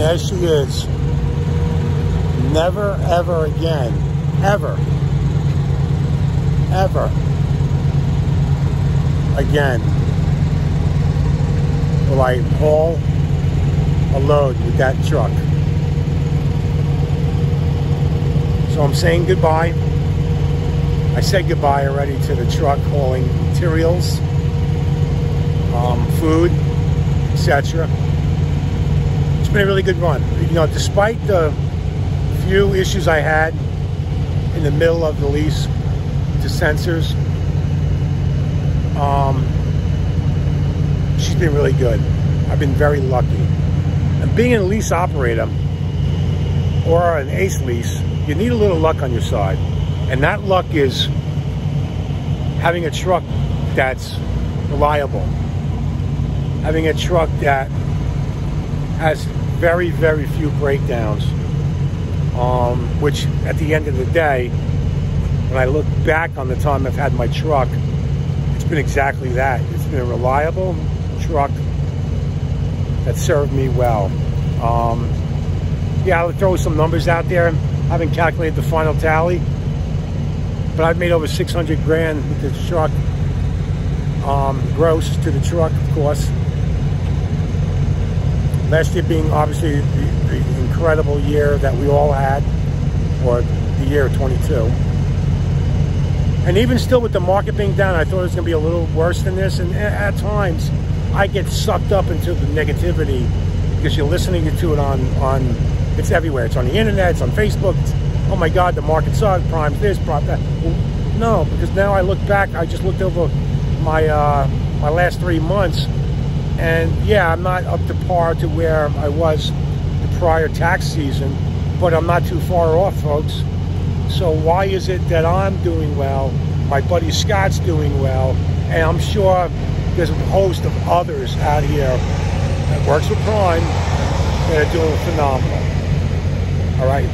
there she is. Never, ever again, ever, ever again will I haul a load with that truck. So I'm saying goodbye. I said goodbye already to the truck hauling materials, um, food, etc. It's been a really good run. You know, despite the few issues I had in the middle of the lease to sensors, um, she's been really good. I've been very lucky. And being a lease operator or an ace lease, you need a little luck on your side. And that luck is having a truck that's reliable, having a truck that has very, very few breakdowns, um, which at the end of the day, when I look back on the time I've had my truck, it's been exactly that. It's been a reliable truck that served me well. Um, yeah, I'll throw some numbers out there. I haven't calculated the final tally, but I've made over 600 grand with the truck, um, gross to the truck, of course. Last year being obviously the, the incredible year that we all had, or the year 22. And even still with the market being down, I thought it was going to be a little worse than this. And at times, I get sucked up into the negativity because you're listening to it on, on it's everywhere. It's on the internet, it's on Facebook. It's, oh my God, the market sucks, prime this, prime that. No, because now I look back, I just looked over my, uh, my last three months and yeah, I'm not up to par to where I was the prior tax season, but I'm not too far off, folks. So why is it that I'm doing well, my buddy Scott's doing well, and I'm sure there's a host of others out here that works with Prime that are doing phenomenal. All right.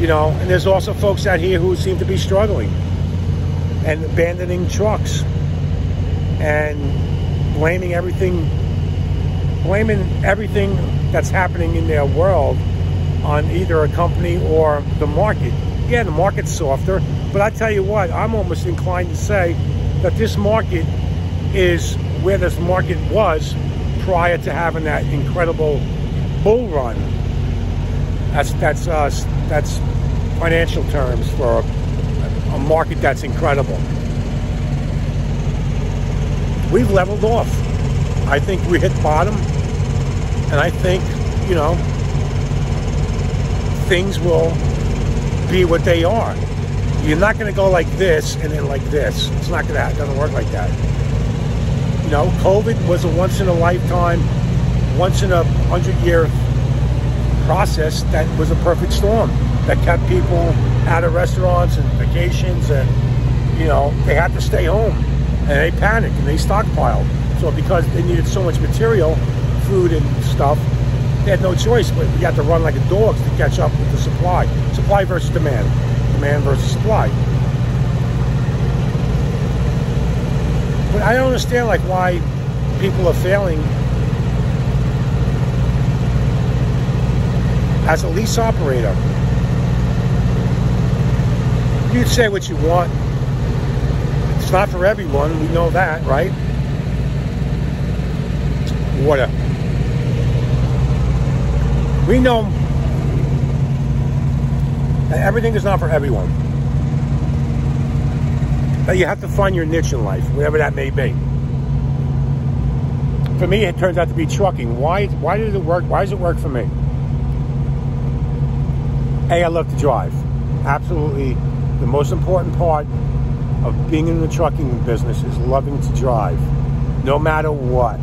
You know, and there's also folks out here who seem to be struggling and abandoning trucks and blaming everything blaming everything that's happening in their world on either a company or the market. Yeah, the market's softer, but I tell you what, I'm almost inclined to say that this market is where this market was prior to having that incredible bull run. That's that's uh, that's financial terms for a, a market that's incredible. We've leveled off. I think we hit bottom, and I think you know things will be what they are. You're not going to go like this and then like this. It's not going to. It doesn't work like that. You know, COVID was a once in a lifetime, once in a hundred year process that was a perfect storm that kept people out of restaurants and vacations, and you know they had to stay home, and they panicked and they stockpiled. So because they needed so much material, food and stuff, they had no choice, but we had to run like a dog to catch up with the supply. Supply versus demand. Demand versus supply. But I don't understand like why people are failing as a lease operator. You say what you want. Not for everyone. We know that, right? Whatever. We know that everything is not for everyone. That you have to find your niche in life, whatever that may be. For me, it turns out to be trucking. Why? Why did it work? Why does it work for me? A, I love to drive. Absolutely, the most important part of being in the trucking business is loving to drive, no matter what.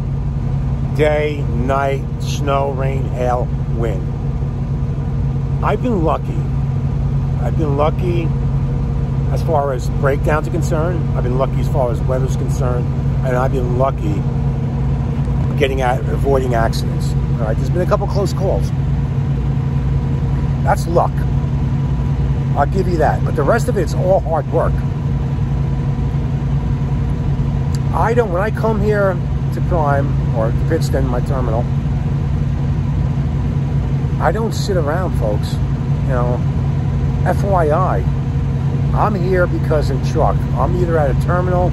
Day, night, snow, rain, hail, wind. I've been lucky. I've been lucky as far as breakdowns are concerned. I've been lucky as far as weather's concerned, and I've been lucky getting at avoiding accidents. All right, there's been a couple close calls. That's luck. I'll give you that. But the rest of it's all hard work. I don't, when I come here to Prime or to Pittston, my terminal, I don't sit around, folks. You know, FYI, I'm here because of truck. I'm either at a terminal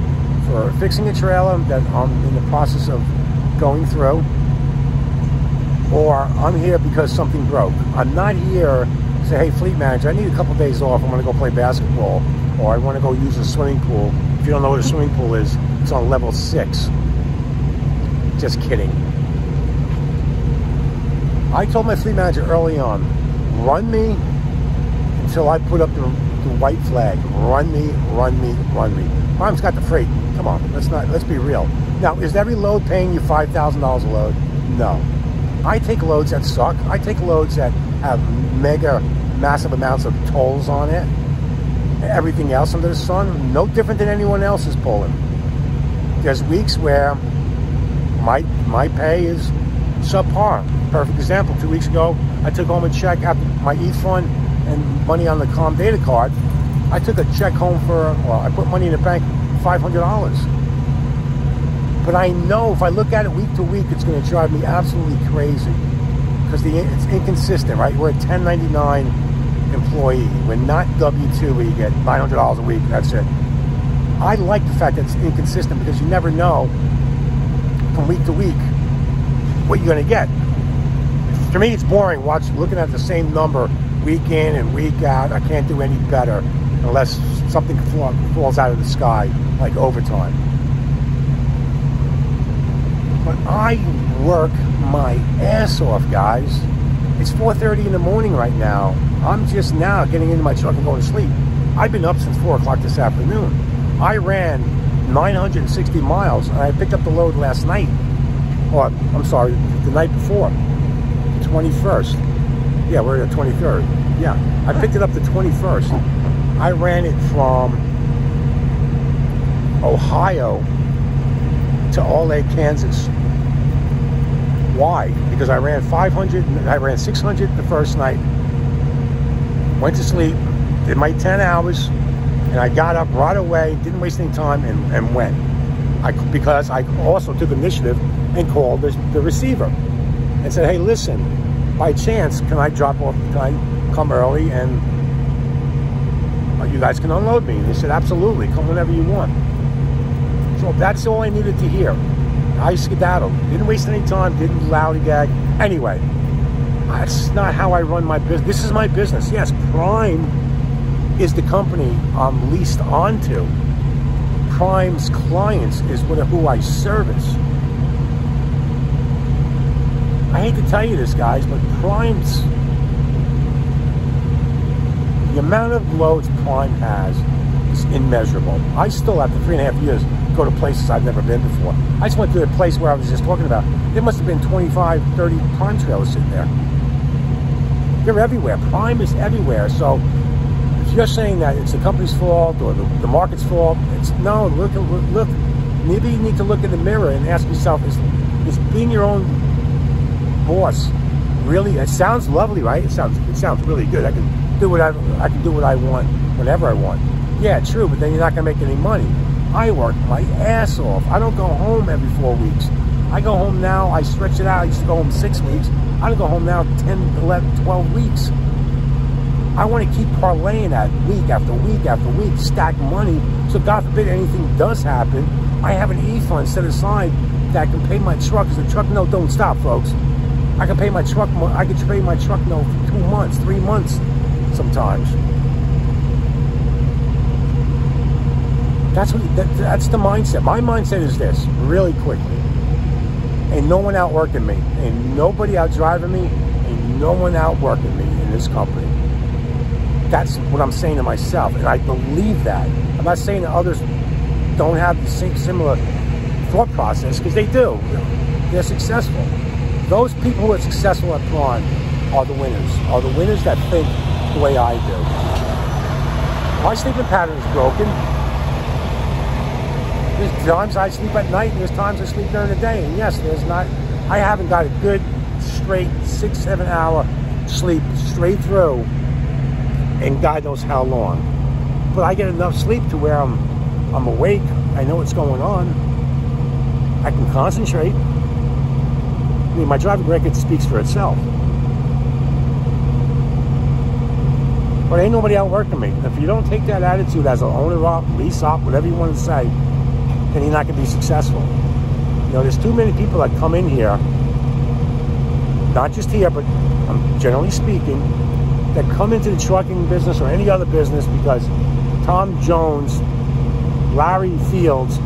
for fixing a trailer that I'm in the process of going through, or I'm here because something broke. I'm not here to say, hey, fleet manager, I need a couple days off. I'm going to go play basketball, or I want to go use a swimming pool. If you don't know what a swimming pool is, it's on level six. Just kidding. I told my fleet manager early on, run me until I put up the, the white flag. Run me, run me, run me. Prime's got the freight. Come on, let's not let's be real. Now, is every load paying you five thousand dollars a load? No. I take loads that suck. I take loads that have mega massive amounts of tolls on it. Everything else under the sun, no different than anyone else is pulling. There's weeks where my my pay is subpar. Perfect example. Two weeks ago, I took home a check after my e-fund and money on the Comdata card. I took a check home for, well, I put money in the bank, $500. But I know if I look at it week to week, it's going to drive me absolutely crazy because the it's inconsistent, right? We're a 1099 employee. We're not W-2 where you get $900 a week. That's it. I like the fact that it's inconsistent because you never know from week to week what you're going to get. To me, it's boring watching, looking at the same number week in and week out. I can't do any better unless something falls out of the sky, like overtime. But I work my ass off, guys. It's 4.30 in the morning right now. I'm just now getting into my truck and going to sleep. I've been up since 4 o'clock this afternoon. I ran 960 miles, and I picked up the load last night. Or, I'm sorry, the night before, 21st. Yeah, we're the 23rd. Yeah, I picked it up the 21st. I ran it from Ohio to Olathe, Kansas. Why? Because I ran 500, I ran 600 the first night, went to sleep, did my 10 hours, and I got up right away, didn't waste any time, and, and went. I, because I also took initiative and called the, the receiver and said, hey, listen, by chance, can I drop off, can I come early and uh, you guys can unload me? And they said, absolutely, come whenever you want. So that's all I needed to hear. I skedaddled. Didn't waste any time, didn't lollygag. Anyway, that's not how I run my business. This is my business. Yes, Prime is the company I'm leased onto. Prime's clients is who I service. I hate to tell you this, guys, but Prime's the amount of loads Prime has is immeasurable. I still, after three and a half years, go to places I've never been before. I just went to a place where I was just talking about. There must have been 25, 30 Prime trailers sitting there. They're everywhere. Prime is everywhere. So you're saying that it's the company's fault or the, the market's fault, it's no. Look, look. Maybe you need to look in the mirror and ask yourself: Is is being your own boss really? It sounds lovely, right? It sounds it sounds really good. I can do what I I can do what I want whenever I want. Yeah, true. But then you're not gonna make any money. I work my ass off. I don't go home every four weeks. I go home now, I stretch it out. I used to go home six weeks. I don't go home now 10, 11, 12 weeks. I want to keep parlaying that week after week after week, stack money. So God forbid anything does happen, I have an E-fund set aside that I can pay my truck. Because the truck note don't stop, folks. I can pay my truck, I can pay my truck note for two months, three months sometimes. That's what. That, that's the mindset. My mindset is this. Really quickly. and no one outworking me. and nobody out driving me. and no one outworking me in this company. That's what I'm saying to myself, and I believe that. I'm not saying that others don't have the same similar thought process because they do. They're successful. Those people who are successful at Prime are the winners. Are the winners that think the way I do. My sleeping pattern is broken. There's times I sleep at night and there's times I sleep during the day. And yes, there's not, I haven't got a good, straight, six, seven hour sleep straight through and God knows how long. But I get enough sleep to where I'm, I'm awake. I know what's going on. I can concentrate. I mean, my driving record speaks for itself. But ain't nobody outworking me. If you don't take that attitude as an owner op, lease op, whatever you want to say, then you're not going to be successful. You know, there's too many people that come in here, not just here, but um, generally speaking, that come into the trucking business or any other business because Tom Jones, Larry Fields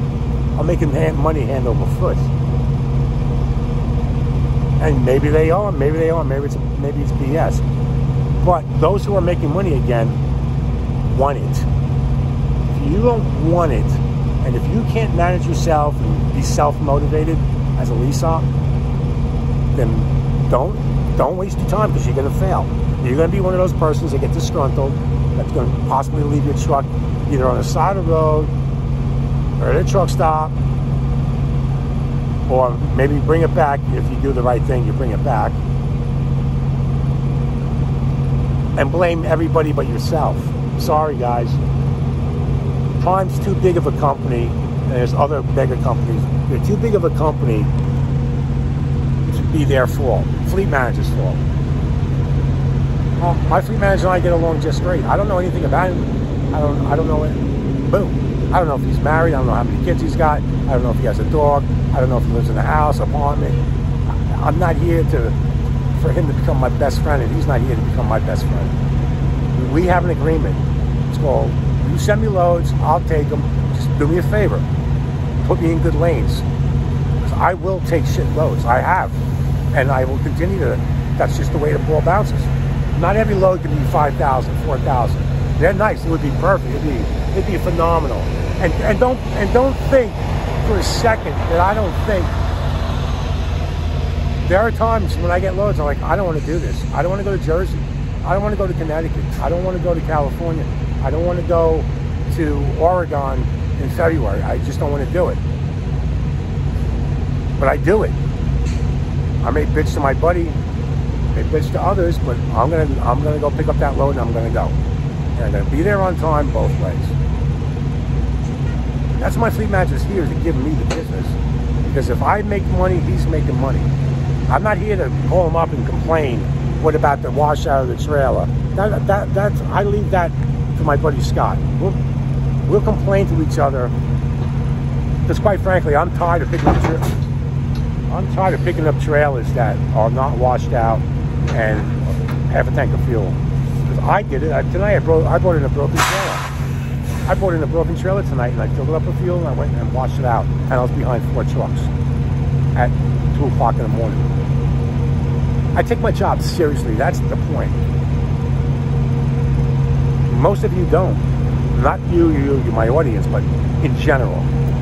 are making money hand over foot. And maybe they are, maybe they are, maybe it's maybe it's BS. But those who are making money again want it. If you don't want it, and if you can't manage yourself and be self-motivated as a lease op, then don't don't waste your time because you're going to fail. You're going to be one of those persons that get disgruntled, that's going to possibly leave your truck either on the side of the road or at a truck stop, or maybe bring it back if you do the right thing, you bring it back. And blame everybody but yourself. Sorry, guys. Prime's too big of a company, and there's other bigger companies. They're too big of a company to be their fault. Fleet manager's fault. Well, my fleet manager and I get along just great. I don't know anything about him. I don't. I don't know it. Boom. I don't know if he's married. I don't know how many kids he's got. I don't know if he has a dog. I don't know if he lives in a house, apartment. I'm not here to for him to become my best friend, and he's not here to become my best friend. We have an agreement. It's called you send me loads, I'll take them. Just do me a favor. Put me in good lanes. I will take shit loads. I have. And I will continue to. That's just the way the ball bounces. Not every load can be 5,000, 4,000. They're nice. It would be perfect. It'd be, it'd be phenomenal. And, and don't and don't think for a second that I don't think. There are times when I get loads, I'm like, I don't want to do this. I don't want to go to Jersey. I don't want to go to Connecticut. I don't want to go to California. I don't want to go to Oregon in February. I just don't want to do it. But I do it. I may bitch to my buddy, may bitch to others, but I'm gonna I'm gonna go pick up that load and I'm gonna go. And I'm gonna be there on time both ways. That's my fleet manager's here to give me the business. Because if I make money, he's making money. I'm not here to call him up and complain. What about the washout of the trailer? That, that, that's, I leave that to my buddy Scott. We'll, we'll complain to each other. Because quite frankly, I'm tired of picking up I'm tired of picking up trailers that are not washed out and half a tank of fuel. Because I did it. I, tonight I brought, I brought in a broken trailer. I brought in a broken trailer tonight and I filled it up with fuel and I went and washed it out. And I was behind four trucks at 2 o'clock in the morning. I take my job seriously. That's the point. Most of you don't. Not you, you, you, my audience, but in general.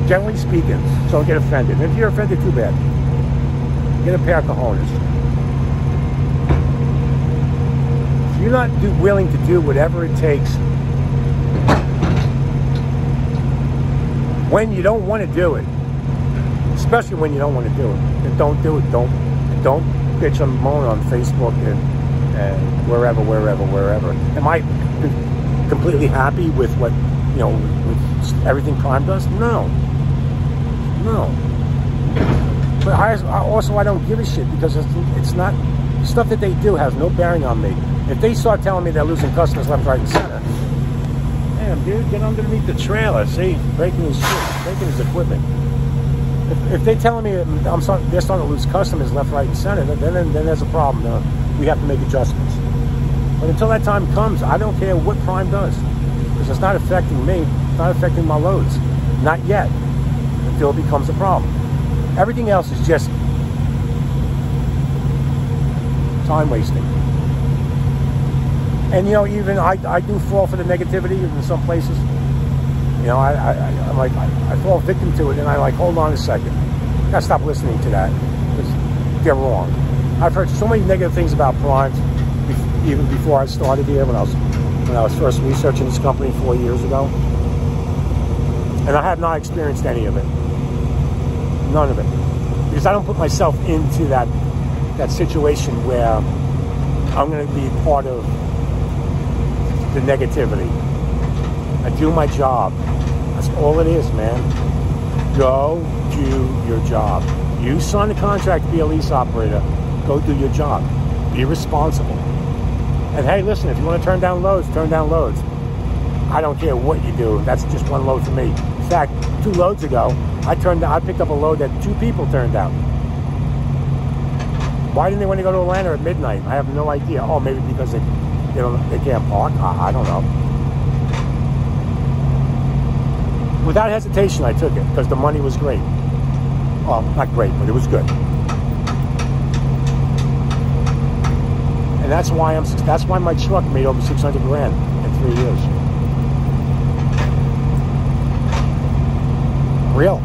Generally speaking, so don't get offended. And if you're offended, too bad. Get a pair of cojones. If you're not do, willing to do whatever it takes when you don't want to do it, especially when you don't want to do it, don't do it. Don't don't bitch and moan on Facebook and, and wherever, wherever, wherever. Am I completely happy with what you know with everything Prime does? No, no. But I, also I don't give a shit because it's, it's not stuff that they do has no bearing on me. If they start telling me they're losing customers left, right, and center, damn dude, get underneath the trailer. See, breaking his shit, breaking his equipment. If, if they're telling me I'm start, they're starting to lose customers left, right, and center, then then, then there's a problem. Uh, we have to make adjustments. But until that time comes, I don't care what Prime does because it's not affecting me. It's not affecting my loads. Not yet. Until it becomes a problem. Everything else is just time wasting. And you know, even I, I do fall for the negativity in some places. You know, I, I, I'm like, I, I fall victim to it, and I like, hold on a second. I gotta stop listening to that. They're wrong. I've heard so many negative things about primes, even before I started here, when I was when I was first researching this company four years ago. And I have not experienced any of it. None of it. Because I don't put myself into that that situation where I'm going to be part of the negativity. I do my job. That's all it is, man. Go do your job. You signed a contract to be a lease operator. Go do your job. Be responsible. And hey, listen, if you want to turn down loads, turn down loads. I don't care what you do. That's just one load for me. In fact, two loads ago, I turned I picked up a load that two people turned down. Why didn't they want to go to Atlanta at midnight? I have no idea. Oh, maybe because they, they don't they can't park. I, I don't know. Without hesitation, I took it because the money was great. Well, not great, but it was good. And that's why I'm. That's why my truck made over 600 grand in three years. Real.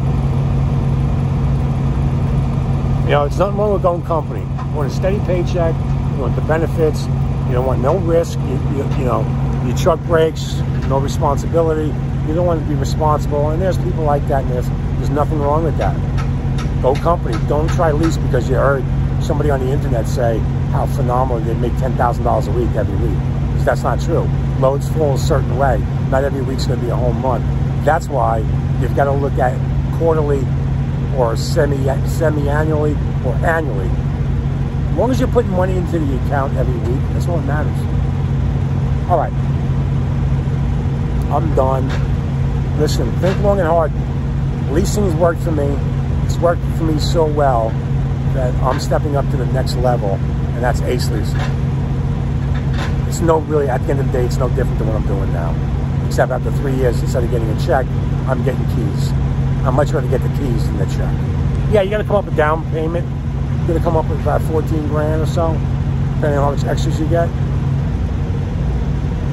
You know, it's nothing wrong with going company. You want a steady paycheck. You want the benefits. You don't want no risk. You, you, you know, your truck breaks, no responsibility. You don't want to be responsible. And there's people like that, and there's, there's nothing wrong with that. Go company. Don't try lease because you heard somebody on the internet say how phenomenal they make $10,000 a week every week. Because that's not true. Loads fall a certain way. Not every week's going to be a home run. That's why you've got to look at quarterly or semi semi annually or annually. As long as you're putting money into the account every week, that's all that matters. All right. I'm done. Listen, think long and hard. Leasing's worked for me. It's worked for me so well that I'm stepping up to the next level, and that's Ace Leasing. It's no really, at the end of the day, it's no different than what I'm doing now. Except after three years, instead of getting a check, I'm getting keys. I'm much rather get the keys than the check. Yeah, you got to come up with down payment. To come up with about 14 grand or so, depending on how much extras you get.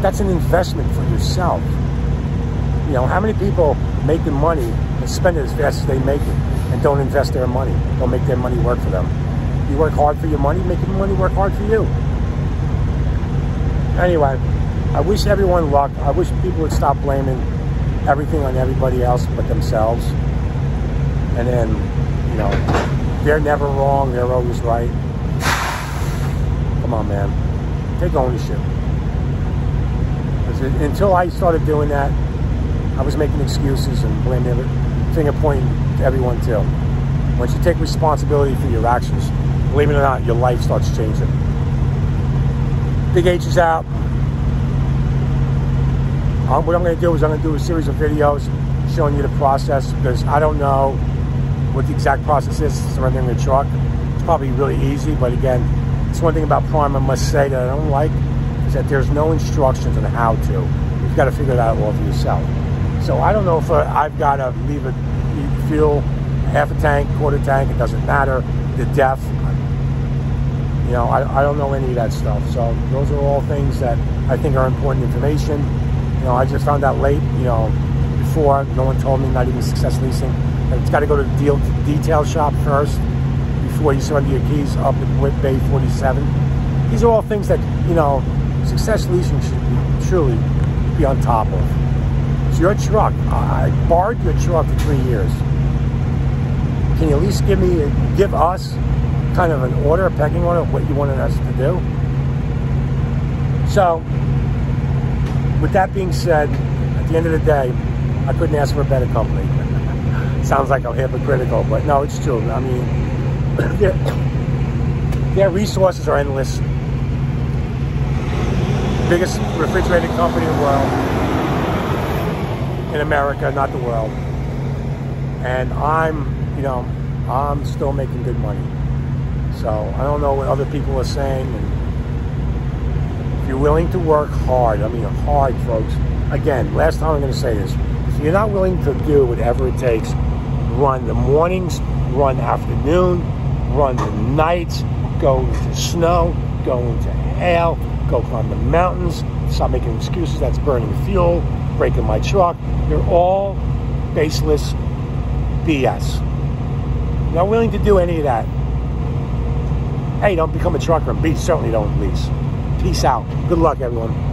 That's an investment for yourself. You know, how many people make the money and spend it as fast as they make it and don't invest their money, don't make their money work for them? You work hard for your money, make your money work hard for you. Anyway, I wish everyone luck. I wish people would stop blaming everything on everybody else but themselves. And then, you know, they're never wrong, they're always right. Come on, man. Take ownership. Until I started doing that, I was making excuses and blaming every, finger pointing to everyone too. Once you take responsibility for your actions, believe it or not, your life starts changing. Big H is out. Um, what I'm going to do is I'm going to do a series of videos showing you the process because I don't know what the exact process is surrendering the truck. It's probably really easy, but again, it's one thing about Prime I must say that I don't like is that there's no instructions on how to. You've got to figure that out all for yourself. So I don't know if uh, I've got to leave it, fuel, half a tank, quarter tank, it doesn't matter. The depth, you know, I, I don't know any of that stuff. So those are all things that I think are important information. You know, I just found out late, you know, before, no one told me, not even Success Leasing. It's got to go to the deal, detail shop first before you surrender your keys up at Whip Bay 47. These are all things that, you know, Success Leasing should be, truly be on top of. It's your truck. I borrowed your truck for three years. Can you at least give me, give us kind of an order, a pecking order of what you wanted us to do? So, with that being said, at the end of the day, I couldn't ask for a better company. Sounds like I'm hypocritical, but no, it's true. I mean, their, their resources are endless. Biggest refrigerated company in the world, in America, not the world. And I'm, you know, I'm still making good money. So I don't know what other people are saying. And, if you're willing to work hard, I mean hard, folks. Again, last time I'm going to say this. If you're not willing to do whatever it takes, run the mornings, run afternoon, run the nights, go into snow, go into hail, go climb the mountains, stop making excuses, that's burning fuel, breaking my truck. They're all baseless BS. Not willing to do any of that. Hey, don't become a trucker, and B, certainly don't lease. Peace out. Good luck, everyone.